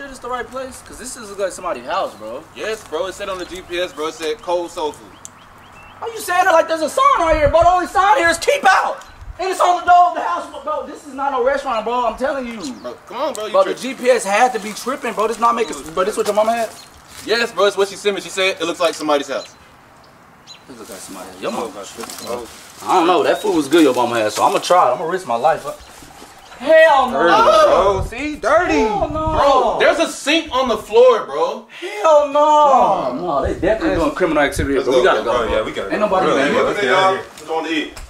sure this the right place? Cause this is like somebody's house, bro. Yes, bro. It said on the GPS, bro. It said cold soul food. How you saying it like there's a sign right here, bro? The only sign here is keep out. And it's on the door of the house, bro. This is not a restaurant, bro. I'm telling you. Bro, come on, bro. You Bro, the. GPS had to be tripping, bro. This not making. Bro, this what your mama had? Yes, bro. It's what she sent me. She said it looks like somebody's house. This look like somebody. Your mama oh, got tripping, bro. I don't know. That food was good your mama had, so I'm gonna try it. I'm gonna risk my life. Hell no. bro. See, dirty. Hell no. Bro, there's a sink on the floor, bro. Hell no. No, they definitely doing criminal activity. Let's But we gotta bro. go. Yeah, we gotta Ain't go. nobody Really, been yeah, here. let's Hey, get out y'all. of here. What you want to eat?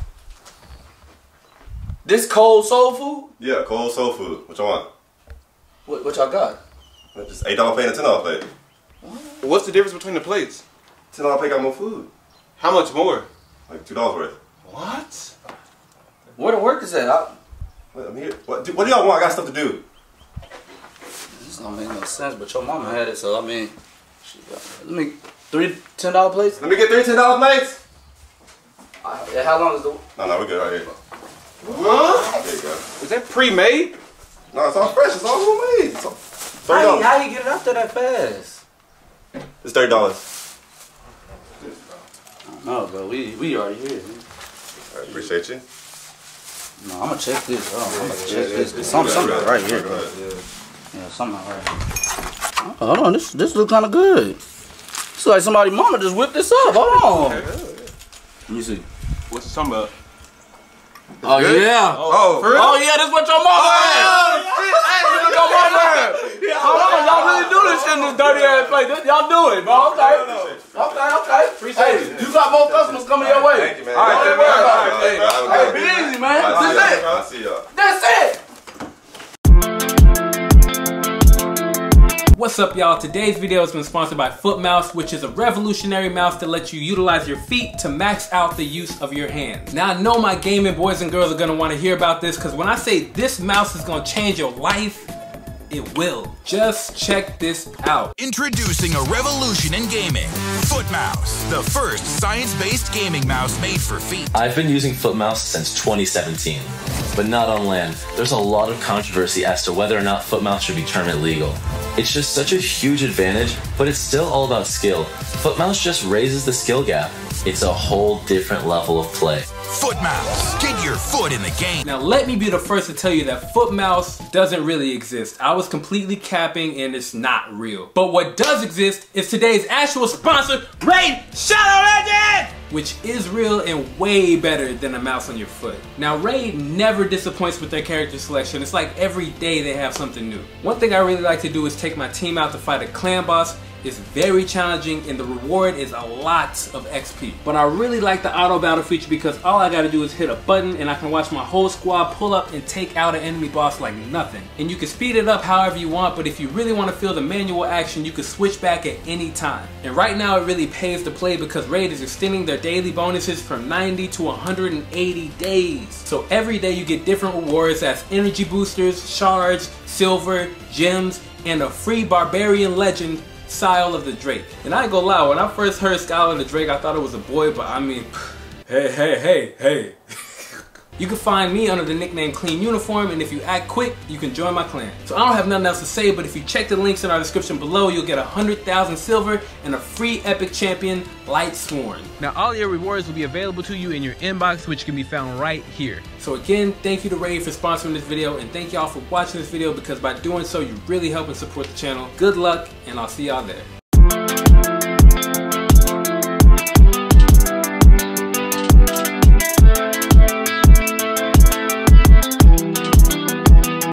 This cold soul food? Yeah, cold soul food. What y'all want? What, what y'all got? Just eight dollar plate and ten dollar plate. What? What's the difference between the plates? Ten dollar plate got more food. How much more? Like two dollars worth. What? Where the work is at? I, What, I'm here. What, do, what do y'all want? I got stuff to do. this don't make no sense, but your mama had it, so I mean, she got, let me three ten dollar plates. Let me get three ten dollar plates. Uh, yeah, how long is the? No, no, we're good right here. Huh? There you go. Is that pre-made? No, it's all fresh. It's all homemade. It's all, How, you- dollars. how you get it out there that fast? It's thirty dollars. No, bro, we we already here. I appreciate you. No, I'm gonna check this. Oh, I'm gonna check this. yeah, Something, something yeah, right here, bro. yeah. Yeah, something right here. Oh, hold on, this this look kind of good. It's like somebody mama just whipped this up. Hold on. Let me see. What's the talking about? Oh yeah. Oh, For real? Oh yeah, this what your mama oh, had. Oh, shit. This what your mama had. Hold on, y'all really do this shit in this dirty ass place. Y'all do it, bro. Okay. Okay, okay. Appreciate it. You got more customers coming your way. Thank you, man. All right, Don't man. worry All about right, it. hey, Have a Hey, good be one. easy, man. I see That's it. Y'all. See y'all. That's it. What's up y'all? Today's video has been sponsored by FootMouse, which is a revolutionary mouse that lets you utilize your feet to max out the use of your hands. Now I know my gaming boys and girls are gonna wanna hear about this because when I say this mouse is gonna change your life, it will. Just check this out. Introducing a revolution in gaming. FootMouse, the first science-based gaming mouse made for feet. I've been using FootMouse since 2017, but not on land. There's a lot of controversy as to whether or not FootMouse should be termed illegal. It's just such a huge advantage, but it's still all about skill. FootMouse just raises the skill gap. It's a whole different level of play. FootMouse, get your foot in the game. Now let me be the first to tell you that FootMouse doesn't really exist. I was completely capping and it's not real. But what does exist is today's actual sponsor, Raid Shadow Legend! Which is real and way better than a mouse on your foot. Now Raid never disappoints with their character selection. It's like every day they have something new. One thing I really like to do is take my team out to fight a clan boss it's very challenging and the reward is a lot of XP. But I really like the auto battle feature because all I gotta do is hit a button and I can watch my whole squad pull up and take out an enemy boss like nothing. And you can speed it up however you want, but if you really wanna feel the manual action, you can switch back at any time. And right now it really pays to play because Raid is extending their daily bonuses from 90 to 180 days. So every day you get different rewards as energy boosters, shards, silver, gems, and a free barbarian legend Scyl of the Drake. And I ain't gonna lie, when I first heard Scyl of the Drake, I thought it was a boy, but I mean, hey, hey, hey, hey. you can find me under the nickname Clean Uniform, and if you act quick, you can join my clan. So I don't have nothing else to say, but if you check the links in our description below, you'll get 100,000 silver and a free epic champion, Light Sworn. Now all your rewards will be available to you in your inbox, which can be found right here. So again, thank you to Raid for sponsoring this video, and thank y'all for watching this video because by doing so, you really help and support the channel. Good luck, and I'll see y'all there.